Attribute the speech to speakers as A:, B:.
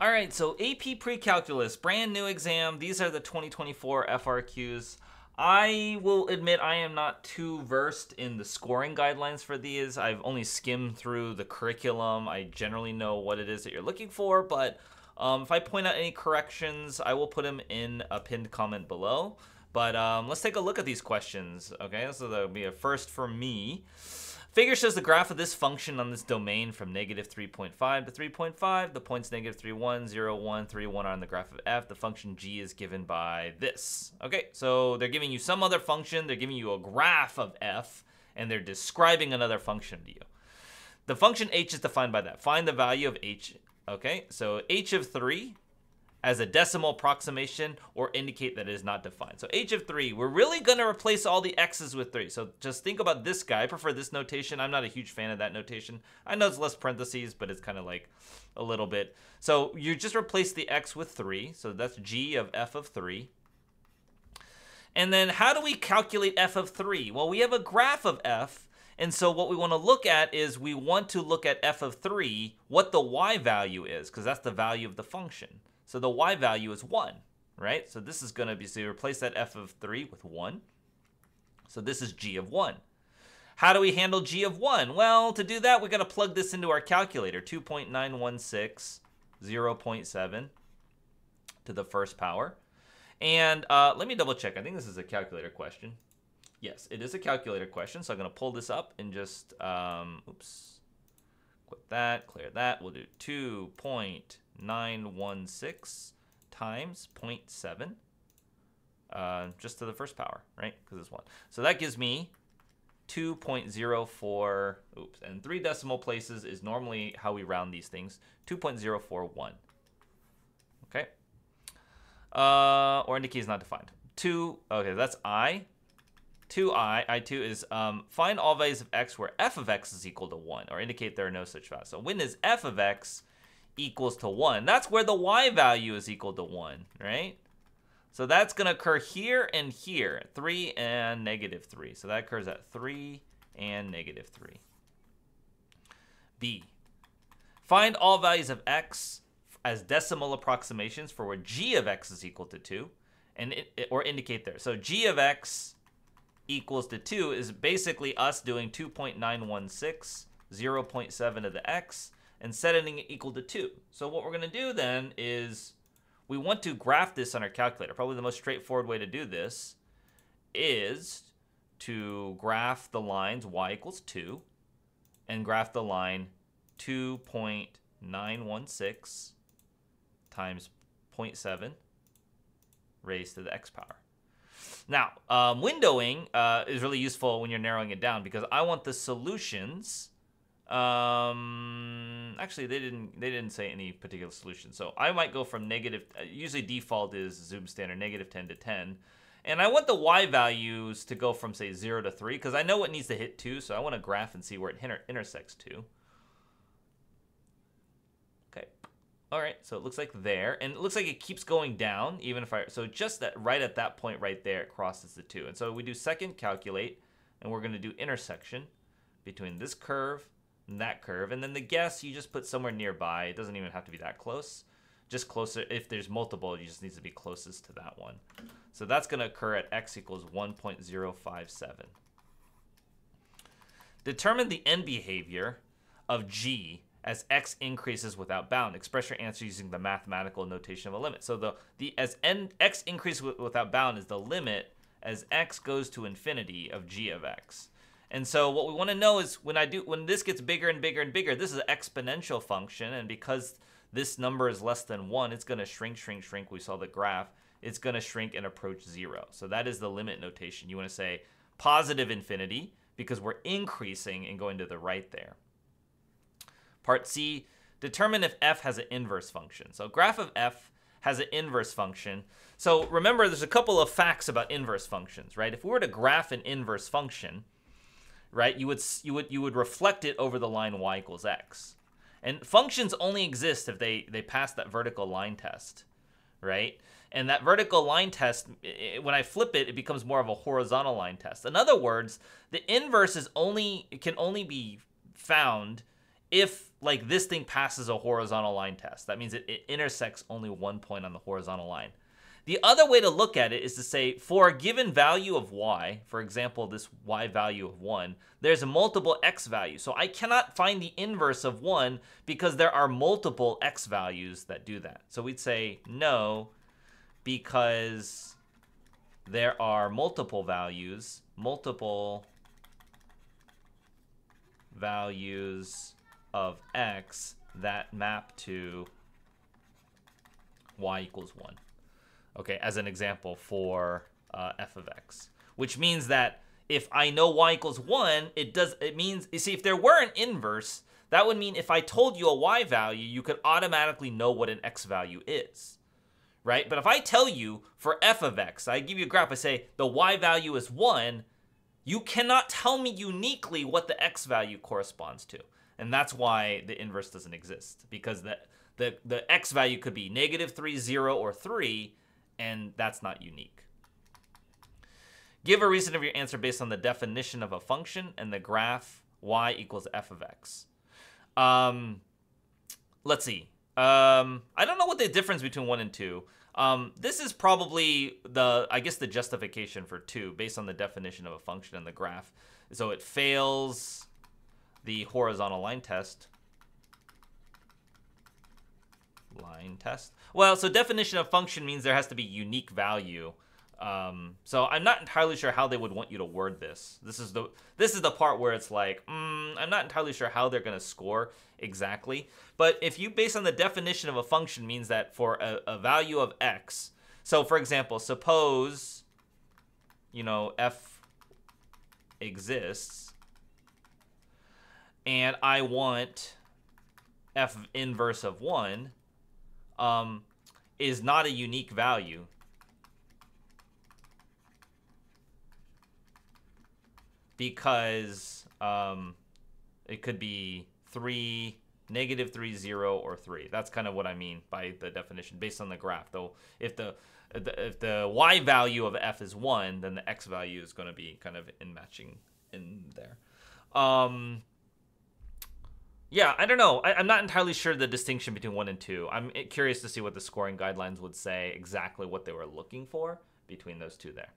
A: All right, so AP Pre-Calculus, brand new exam. These are the 2024 FRQs. I will admit I am not too versed in the scoring guidelines for these. I've only skimmed through the curriculum. I generally know what it is that you're looking for, but um, if I point out any corrections, I will put them in a pinned comment below. But um, let's take a look at these questions, okay? So that'll be a first for me. Figure shows the graph of this function on this domain from negative 3.5 to 3.5. The points negative 3, 1, 0, 1, 3, 1 are on the graph of f. The function g is given by this. Okay, so they're giving you some other function. They're giving you a graph of f, and they're describing another function to you. The function h is defined by that. Find the value of h. Okay, so h of 3 as a decimal approximation or indicate that it is not defined. So h of 3, we're really going to replace all the x's with 3. So just think about this guy. I prefer this notation. I'm not a huge fan of that notation. I know it's less parentheses, but it's kind of like a little bit. So you just replace the x with 3. So that's g of f of 3. And then how do we calculate f of 3? Well, we have a graph of f. And so what we want to look at is we want to look at f of 3, what the y value is, because that's the value of the function. So the y value is 1, right? So this is going to be, so you replace that f of 3 with 1. So this is g of 1. How do we handle g of 1? Well, to do that, we're going to plug this into our calculator. 2.916, 0.7 to the first power. And uh, let me double check. I think this is a calculator question. Yes, it is a calculator question. So I'm going to pull this up and just, um, oops, quit that, clear that. We'll do 2. 916 times 0.7 uh, just to the first power, right? Because it's 1. So that gives me 2.04, oops, and three decimal places is normally how we round these things, 2.041. Okay? Uh, or indicate is not defined. 2, okay, that's i. 2i, i2 is um, find all values of x where f of x is equal to 1, or indicate there are no such values. So when is f of x equals to 1. That's where the y value is equal to 1, right? So that's going to occur here and here, 3 and negative 3. So that occurs at 3 and negative 3. B. Find all values of x as decimal approximations for where g of x is equal to 2, and it, or indicate there. So g of x equals to 2 is basically us doing 2.916, 0.7 of the x, and setting it equal to 2. So what we're going to do then is we want to graph this on our calculator. Probably the most straightforward way to do this is to graph the lines y equals 2 and graph the line 2.916 times 0.7 raised to the x power. Now, um, windowing uh, is really useful when you're narrowing it down because I want the solutions um, actually, they didn't they didn't say any particular solution. So I might go from negative. Uh, usually default is Zoom standard negative 10 to 10, and I want the y values to go from say zero to three because I know it needs to hit two. So I want to graph and see where it inter intersects two. Okay. All right. So it looks like there, and it looks like it keeps going down even if I. So just that right at that point right there, it crosses the two, and so we do second calculate, and we're going to do intersection between this curve that curve. And then the guess, you just put somewhere nearby. It doesn't even have to be that close. Just closer. If there's multiple, you just need to be closest to that one. So that's going to occur at x equals 1.057. Determine the end behavior of g as x increases without bound. Express your answer using the mathematical notation of a limit. So the, the as n, x increases without bound is the limit as x goes to infinity of g of x. And so what we want to know is when I do when this gets bigger and bigger and bigger, this is an exponential function, and because this number is less than one, it's going to shrink, shrink, shrink. We saw the graph. It's going to shrink and approach zero. So that is the limit notation. You want to say positive infinity because we're increasing and going to the right there. Part C, determine if f has an inverse function. So graph of f has an inverse function. So remember, there's a couple of facts about inverse functions, right? If we were to graph an inverse function, right? You would you would you would reflect it over the line y equals x. And functions only exist if they they pass that vertical line test, right? And that vertical line test, when I flip it, it becomes more of a horizontal line test. In other words, the inverse is only can only be found if like this thing passes a horizontal line test. That means it, it intersects only one point on the horizontal line. The other way to look at it is to say for a given value of y, for example, this y value of 1, there's a multiple x value. So I cannot find the inverse of 1 because there are multiple x values that do that. So we'd say no because there are multiple values, multiple values of x that map to y equals 1 okay, as an example for uh, f of x, which means that if I know y equals 1, it does it means you see if there were an inverse, that would mean if I told you a y value, you could automatically know what an x value is. Right? But if I tell you for f of x, I give you a graph, I say the y value is 1, you cannot tell me uniquely what the x value corresponds to. And that's why the inverse doesn't exist because the the, the x value could be negative 3, 0, or 3, and that's not unique. Give a reason of your answer based on the definition of a function and the graph y equals f of x. Um, let's see. Um, I don't know what the difference between 1 and 2. Um, this is probably the, I guess, the justification for 2 based on the definition of a function and the graph. So it fails the horizontal line test line test. Well, so definition of function means there has to be unique value. Um, so I'm not entirely sure how they would want you to word this. This is the this is the part where it's like mm, I'm not entirely sure how they're going to score exactly. But if you based on the definition of a function means that for a, a value of x. So for example, suppose you know f exists and I want f inverse of 1 um, is not a unique value. Because um, it could be 3, negative 3, 0, or 3. That's kind of what I mean by the definition based on the graph. Though if the if the y value of f is 1, then the x value is going to be kind of in matching in there. Um, yeah, I don't know. I, am not entirely sure the distinction between one and two. I'm eh, curious to see what the scoring guidelines would say exactly what they were looking for between those two there.